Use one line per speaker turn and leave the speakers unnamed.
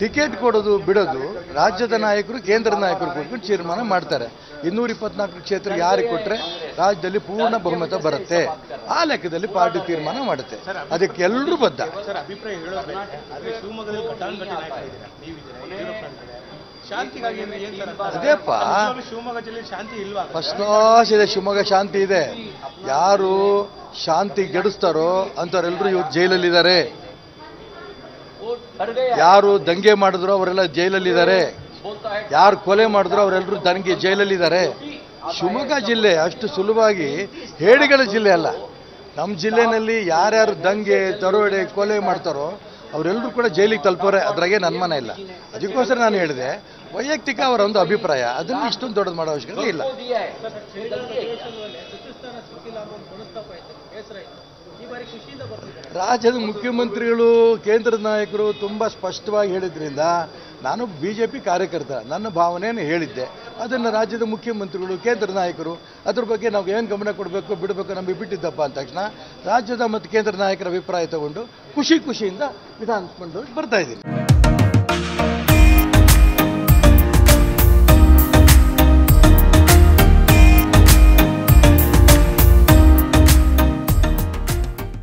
Ticket ಕೊಡೋದು ಬಿಡೋದು ರಾಜ್ಯದ ನಾಯಕರು ಕೇಂದ್ರ ನಾಯಕರು ಕೊಟ್ಟು ತೀರ್ಮಾನ ಮಾಡ್ತಾರೆ. ಇನ್ನೂರ ಇಪ್ಪತ್ನಾಲ್ಕು ಕ್ಷೇತ್ರ ಯಾರಿಗೆ ಕೊಟ್ಟರೆ ರಾಜ್ಯದಲ್ಲಿ ಪೂರ್ಣ ಬಹುಮತ ಬರುತ್ತೆ. ಆ ಲೆಕ್ಕದಲ್ಲಿ ಪಾರ್ಟಿ ತೀರ್ಮಾನ ಮಾಡುತ್ತೆ. ಅದಕ್ಕೆ ಎಲ್ಲರೂ ಬದ್ಧ. ಅದೇಪ್ಪ. ಫಸ್ಟ್ ಕ್ಲಾಸ್ ಇದೆ ಶಿವಮೊಗ್ಗ ಶಾಂತಿ ಇದೆ. ಯಾರು ಶಾಂತಿ ಗೆಡಿಸ್ತಾರೋ ಅಂತವರೆಲ್ಲರೂ ಇವತ್ತು ಜೈಲಲ್ಲಿದ್ದಾರೆ. ಯಾರು ದಂಗೆ ಮಾಡಿದ್ರು ಅವರೆಲ್ಲ ಜೈಲಲ್ಲಿದ್ದಾರೆ. ಯಾರು ಕೊಲೆ ಮಾಡಿದ್ರು ಅವರೆಲ್ಲರೂ ದಂಗೆ ಜೈಲಲ್ಲಿದ್ದಾರೆ. ಶಿವಮೊಗ್ಗ ಜಿಲ್ಲೆ ಅಷ್ಟು ಸುಲಭವಾಗಿ ಹೇಡಿಗಳ ಜಿಲ್ಲೆ ಅಲ್ಲ. ನಮ್ಮ ಜಿಲ್ಲೆಯಲ್ಲಿ ಯಾರ್ಯಾರು ದಂಗೆ, ತರೋಡೆ, ಕೊಲೆ ಮಾಡ್ತಾರೋ ಅವರೆಲ್ಲರೂ ಕೂಡ ಜೈಲಿಗೆ ತಲುಪೋರೆ ನನ್ನ ಮನ ಇಲ್ಲ. ಅದಕ್ಕೋಸ್ಕರ ನಾನು ಹೇಳಿದೆ, ವೈಯಕ್ತಿಕ ಅವರ ಒಂದು ಅಭಿಪ್ರಾಯ. ಅದನ್ನು ಇಷ್ಟೊಂದು ದೊಡ್ಡದು ಮಾಡೋ ಅವಶ್ಯಕತೆ ಇಲ್ಲ. ರಾಜ್ಯದ ಮುಖ್ಯಮಂತ್ರಿಗಳು, ಕೇಂದ್ರದ ನಾಯಕರು ತುಂಬ ಸ್ಪಷ್ಟವಾಗಿ ಹೇಳಿದ್ರಿಂದ ನಾನು ಬಿ ಜೆ ಪಿ ಕಾರ್ಯಕರ್ತ, ನನ್ನ ಭಾವನೆಯನ್ನು ಹೇಳಿದ್ದೆ. ಅದನ್ನು ರಾಜ್ಯದ ಮುಖ್ಯಮಂತ್ರಿಗಳು ಕೇಂದ್ರ ನಾಯಕರು, ಅದ್ರ ಬಗ್ಗೆ ನಾವು ಏನು ಗಮನ ಕೊಡಬೇಕು, ಬಿಡಬೇಕು ನಮಗೆ ಬಿಟ್ಟಿದ್ದಪ್ಪ ಅಂದ ತಕ್ಷಣ ರಾಜ್ಯದ ಮತ್ತು ಕೇಂದ್ರ ನಾಯಕರ ಅಭಿಪ್ರಾಯ ತಗೊಂಡು ಖುಷಿ ಖುಷಿಯಿಂದ ವಿಧಾನ ಮಂಡಲಕ್ಕೆ ಬರ್ತಾ ಇದ್ದೀನಿ.